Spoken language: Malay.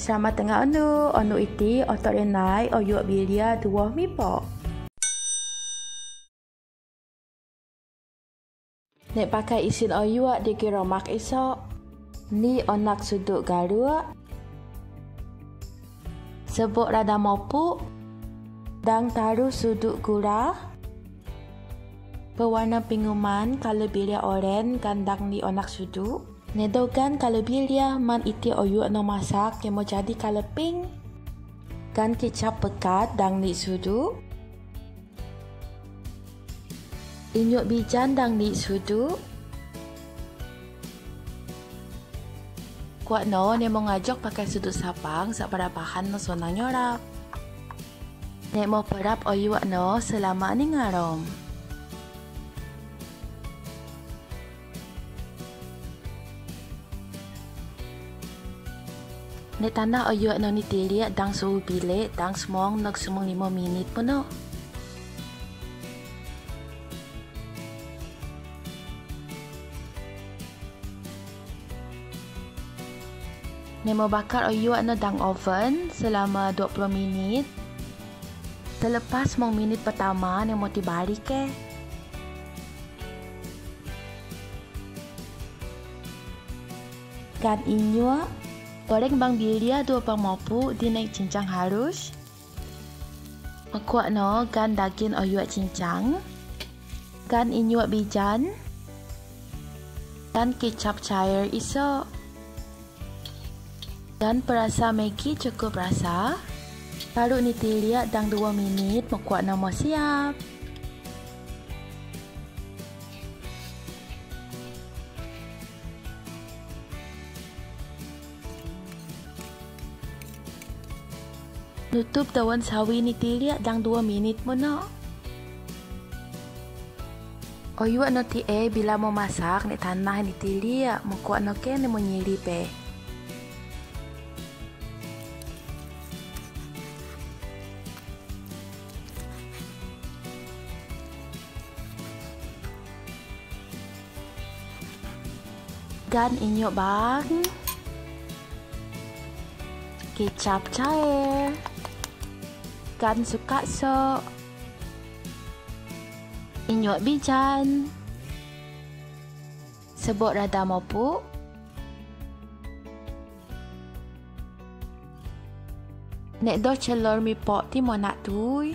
Sama tengah anu, anu iti otor enai oyuk bilia dua mi po. Nek pakai isin oyuk di kira mak esok. Ni onak sudut garuk. Sebut rada mopuk. Dan taruh sudut gula. Pewarna pinguman kalau bilia oren gandang ni onak sudut. Nedogan kalau bilia man iti oyuk no masak yang mau jadi kalau pink. Gan kecap pekat dang ni sudu. Inyuk bijan dang ni sudu. Kuat no ni mau ngajak pakai sudu sapang sak pada bahan no sonang nyorap. Nek mau perap oyuk no selama ni ngarom. Ni tanah oyok no ni tilia dang suhu bilik dang semong nak semong lima minit pun no. Mau bakar oyok no dang oven selama 20 minit. Selepas mong minit pertama mau tibari ke. Kan inyua Goreng bang bilia dua bang mopu di naik cincang halus. Makuak no gan daging oyuak cincang. Gan inyuak bijan. Dan kecap cair iso. Dan perasa Maggi cukup rasa. Lalu ni tiliak dang dua minit makuak nama siap. Nutup daun sawi ni tilia dang dua minit no. Oyu ano ti e bila mo masak ni tanah ni tilia mo kuat no ke ni e. Gan inyo bang kecap cair. Kan suka so inyok bijan. Sebut rada mopu nek do celor mi pot ti mo nak tui